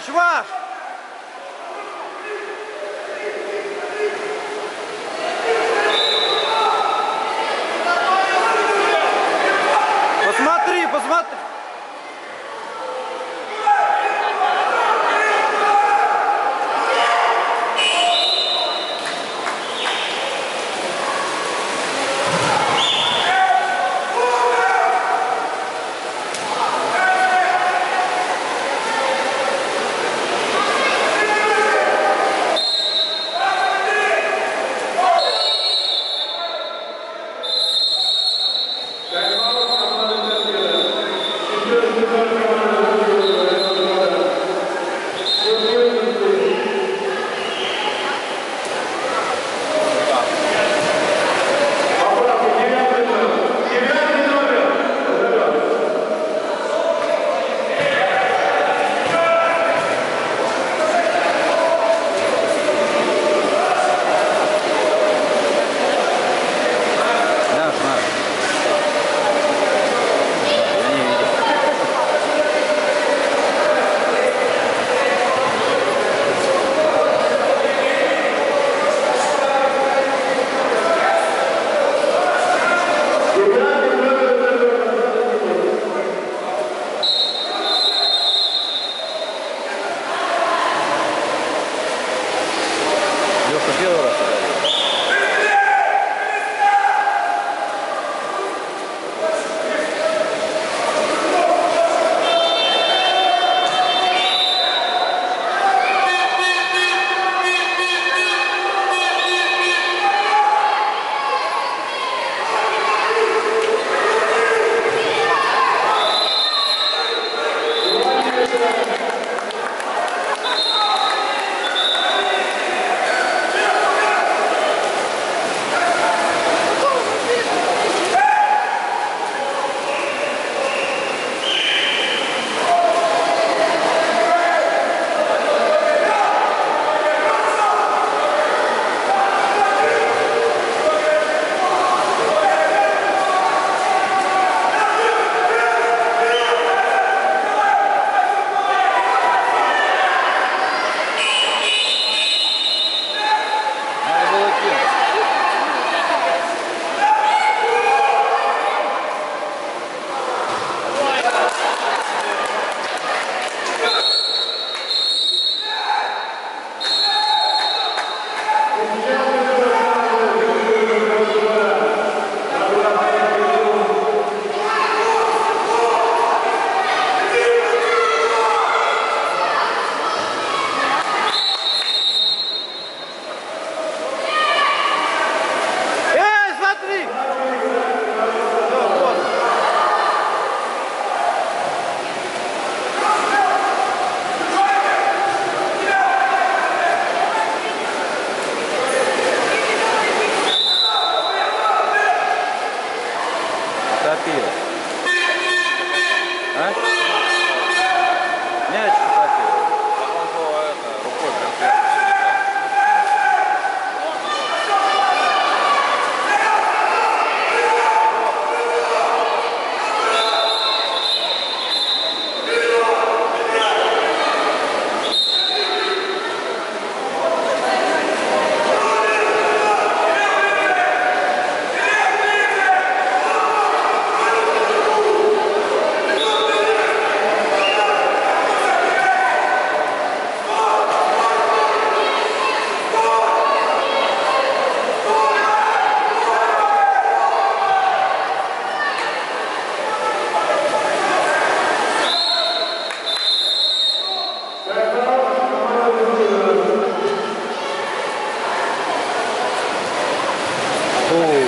joie Oh.